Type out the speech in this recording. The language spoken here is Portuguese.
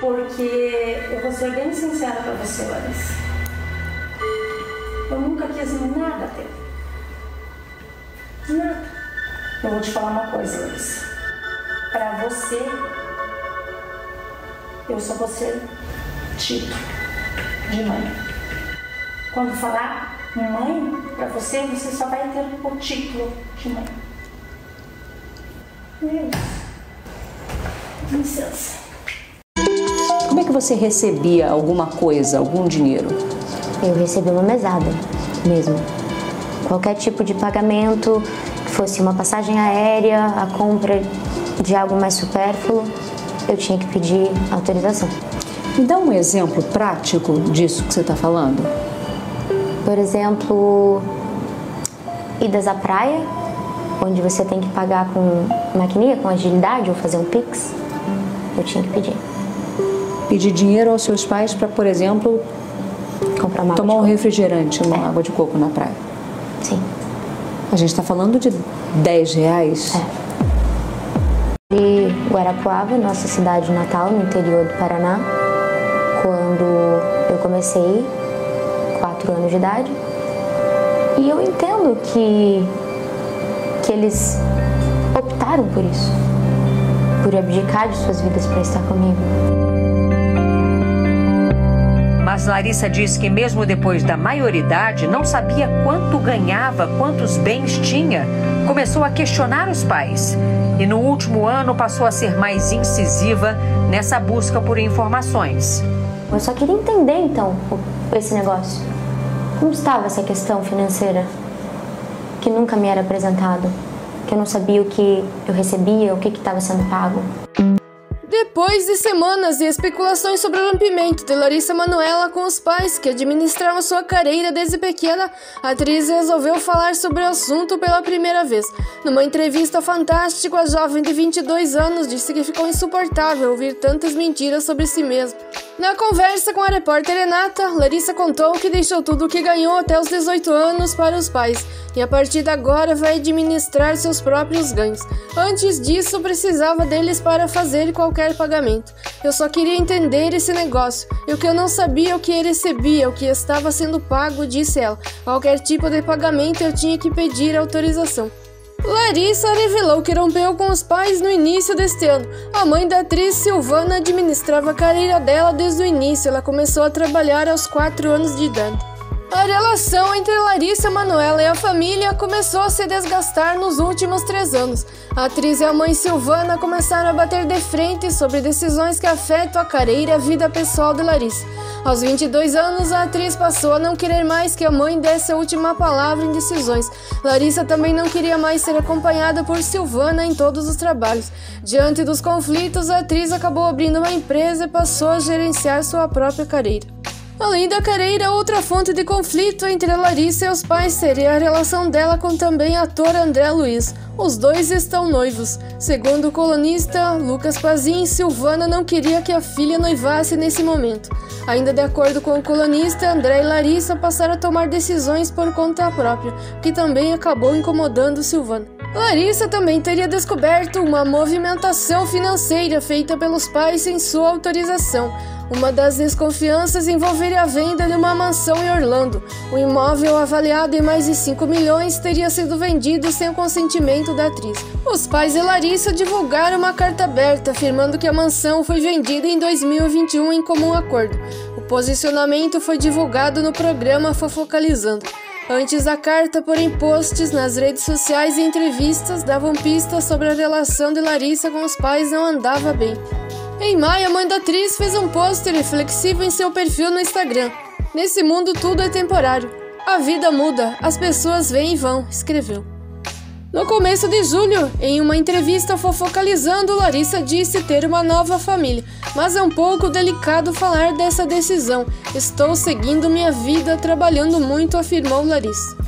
Porque eu vou ser bem sincera para você, Larissa. Eu nunca quis nada ter. Nada. Eu vou te falar uma coisa, Larissa. Para você, eu só vou ser título de mãe. Quando falar mãe para você, você só vai ter o título de mãe. É isso. Licença. Que você recebia alguma coisa, algum dinheiro? Eu recebi uma mesada mesmo. Qualquer tipo de pagamento, que fosse uma passagem aérea, a compra de algo mais supérfluo, eu tinha que pedir autorização. Me dá um exemplo prático disso que você está falando. Por exemplo, idas à praia, onde você tem que pagar com maquininha, com agilidade ou fazer um pix, eu tinha que pedir. Pedir dinheiro aos seus pais para, por exemplo, Comprar uma tomar um de refrigerante, uma É. água de coco na praia. Sim. A gente está falando de 10 reais. É. E Guarapuava, nossa cidade natal, no interior do Paraná, quando eu comecei, 4 anos de idade. E eu entendo que, que eles optaram por isso, por abdicar de suas vidas para estar comigo. Mas Larissa diz que mesmo depois da maioridade não sabia quanto ganhava, quantos bens tinha. Começou a questionar os pais. E no último ano passou a ser mais incisiva nessa busca por informações. Eu só queria entender então esse negócio. Como estava essa questão financeira que nunca me era apresentado, que eu não sabia o que eu recebia, o que estava sendo pago. Depois de semanas de especulações sobre o rompimento de Larissa Manoela com os pais que administravam sua carreira desde pequena, a atriz resolveu falar sobre o assunto pela primeira vez. Numa entrevista ao Fantástico, a jovem de 22 anos disse que ficou insuportável ouvir tantas mentiras sobre si mesma. Na conversa com a repórter Renata, Larissa contou que deixou tudo o que ganhou até os 18 anos para os pais e a partir de agora vai administrar seus próprios ganhos. Antes disso, precisava deles para fazer qualquer pagamento. Eu só queria entender esse negócio. E o que eu não sabia, o que recebia, o que estava sendo pago, disse ela. Qualquer tipo de pagamento eu tinha que pedir autorização. Larissa revelou que rompeu com os pais no início deste ano. A mãe da atriz Silvana administrava a carreira dela desde o início. Ela começou a trabalhar aos 4 anos de idade. A relação entre Larissa Manoela e a família começou a se desgastar nos últimos três anos. A atriz e a mãe Silvana começaram a bater de frente sobre decisões que afetam a carreira e a vida pessoal de Larissa. Aos 22 anos, a atriz passou a não querer mais que a mãe desse a última palavra em decisões. Larissa também não queria mais ser acompanhada por Silvana em todos os trabalhos. Diante dos conflitos, a atriz acabou abrindo uma empresa e passou a gerenciar sua própria carreira. Além da carreira, outra fonte de conflito entre Larissa e os pais seria a relação dela com também ator André Luiz. Os dois estão noivos. Segundo o colunista Lucas Pazin, Silvana não queria que a filha noivasse nesse momento. Ainda de acordo com o colunista, André e Larissa passaram a tomar decisões por conta própria, o que também acabou incomodando Silvana. Larissa também teria descoberto uma movimentação financeira feita pelos pais sem sua autorização. Uma das desconfianças envolveria a venda de uma mansão em Orlando. O imóvel, avaliado em mais de 5 milhões, teria sido vendido sem o consentimento da atriz. Os pais de Larissa divulgaram uma carta aberta afirmando que a mansão foi vendida em 2021 em comum acordo. O posicionamento foi divulgado no programa Fofocalizando. Antes da carta, porém, posts nas redes sociais e entrevistas davam pistas sobre a relação de Larissa com os pais não andava bem. Em maio, a mãe da atriz fez um pôster reflexivo em seu perfil no Instagram. Nesse mundo tudo é temporário. A vida muda, as pessoas vêm e vão, escreveu. No começo de julho, em uma entrevista fofocalizando, Larissa disse ter uma nova família, mas é um pouco delicado falar dessa decisão. Estou seguindo minha vida, trabalhando muito, afirmou Larissa.